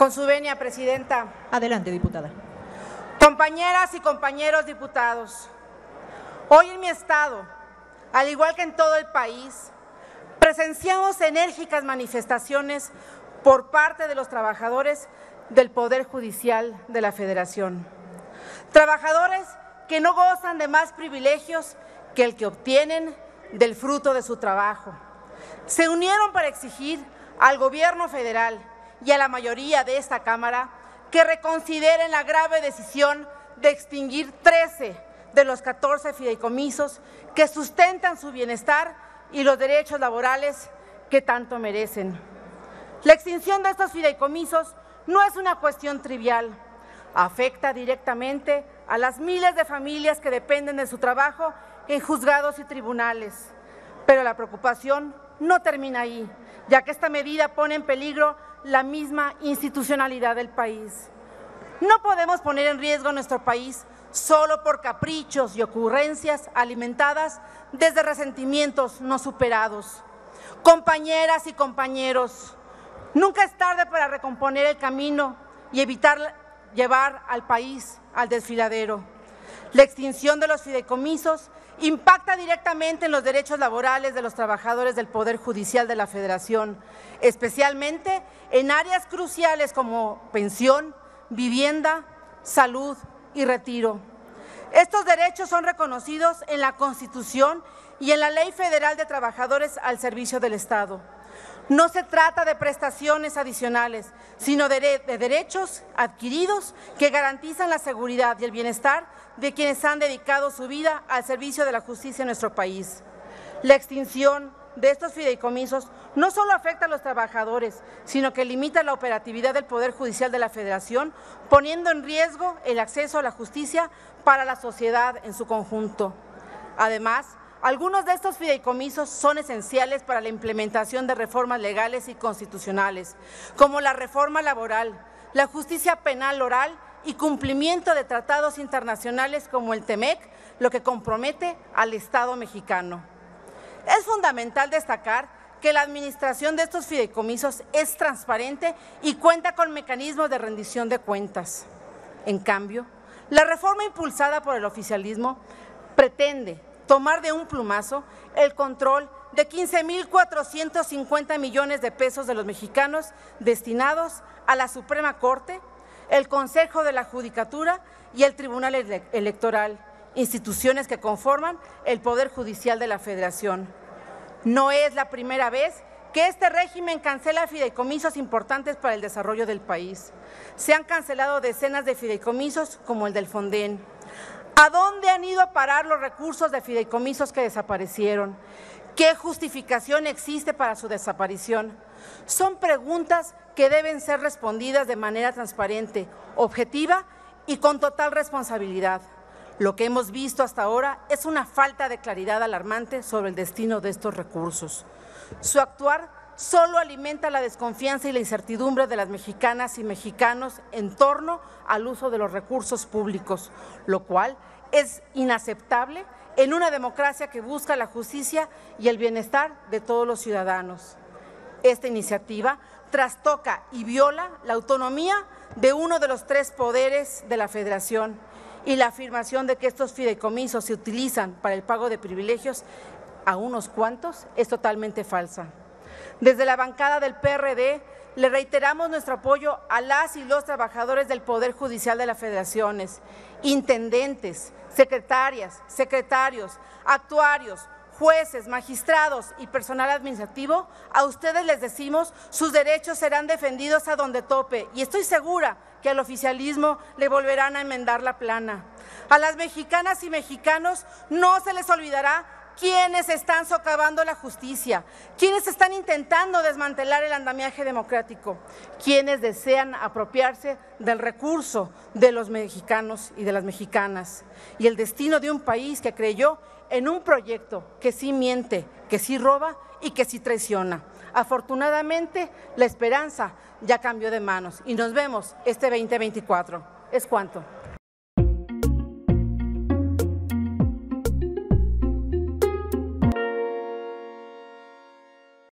Con su venia, Presidenta. Adelante, diputada. Compañeras y compañeros diputados, hoy en mi estado, al igual que en todo el país, presenciamos enérgicas manifestaciones por parte de los trabajadores del Poder Judicial de la Federación. Trabajadores que no gozan de más privilegios que el que obtienen del fruto de su trabajo. Se unieron para exigir al gobierno federal y a la mayoría de esta Cámara que reconsideren la grave decisión de extinguir 13 de los 14 fideicomisos que sustentan su bienestar y los derechos laborales que tanto merecen. La extinción de estos fideicomisos no es una cuestión trivial. Afecta directamente a las miles de familias que dependen de su trabajo en juzgados y tribunales. Pero la preocupación no termina ahí, ya que esta medida pone en peligro la misma institucionalidad del país. No podemos poner en riesgo nuestro país solo por caprichos y ocurrencias alimentadas desde resentimientos no superados. Compañeras y compañeros, nunca es tarde para recomponer el camino y evitar llevar al país al desfiladero. La extinción de los fideicomisos impacta directamente en los derechos laborales de los trabajadores del Poder Judicial de la Federación, especialmente en áreas cruciales como pensión, vivienda, salud y retiro. Estos derechos son reconocidos en la Constitución y en la Ley Federal de Trabajadores al Servicio del Estado. No se trata de prestaciones adicionales, sino de, de, derechos adquiridos que garantizan la seguridad y el bienestar de quienes han dedicado su vida al servicio de la justicia en nuestro país. La extinción de estos fideicomisos no solo afecta a los trabajadores, sino que limita la operatividad del Poder Judicial de la Federación, poniendo en riesgo el acceso a la justicia para la sociedad en su conjunto. Además, algunos de estos fideicomisos son esenciales para la implementación de reformas legales y constitucionales, como la reforma laboral, la justicia penal oral y cumplimiento de tratados internacionales como el TEMEC, lo que compromete al Estado mexicano. Es fundamental destacar que la administración de estos fideicomisos es transparente y cuenta con mecanismos de rendición de cuentas. En cambio, la reforma impulsada por el oficialismo pretende tomar de un plumazo el control de 15.450 millones de pesos de los mexicanos destinados a la Suprema Corte, el Consejo de la Judicatura y el Tribunal Electoral, instituciones que conforman el Poder Judicial de la Federación. No es la primera vez que este régimen cancela fideicomisos importantes para el desarrollo del país. Se han cancelado decenas de fideicomisos como el del Fonden. ¿A dónde han ido a parar los recursos de fideicomisos que desaparecieron? ¿Qué justificación existe para su desaparición? Son preguntas que deben ser respondidas de manera transparente, objetiva y con total responsabilidad. Lo que hemos visto hasta ahora es una falta de claridad alarmante sobre el destino de estos recursos. Su actuar solo alimenta la desconfianza y la incertidumbre de las mexicanas y mexicanos en torno al uso de los recursos públicos, lo cual es inaceptable en una democracia que busca la justicia y el bienestar de todos los ciudadanos. Esta iniciativa trastoca y viola la autonomía de uno de los tres poderes de la Federación y la afirmación de que estos fideicomisos se utilizan para el pago de privilegios a unos cuantos es totalmente falsa. Desde la bancada del PRD le reiteramos nuestro apoyo a las y los trabajadores del Poder Judicial de las Federaciones, intendentes, secretarias, secretarios, actuarios, jueces, magistrados y personal administrativo, a ustedes les decimos, sus derechos serán defendidos a donde tope y estoy segura que al oficialismo le volverán a enmendar la plana. A las mexicanas y mexicanos no se les olvidará quienes están socavando la justicia, quienes están intentando desmantelar el andamiaje democrático, quienes desean apropiarse del recurso de los mexicanos y de las mexicanas y el destino de un país que creyó en un proyecto que sí miente, que sí roba y que sí traiciona. Afortunadamente, la esperanza ya cambió de manos y nos vemos este 2024. ¿Es cuánto?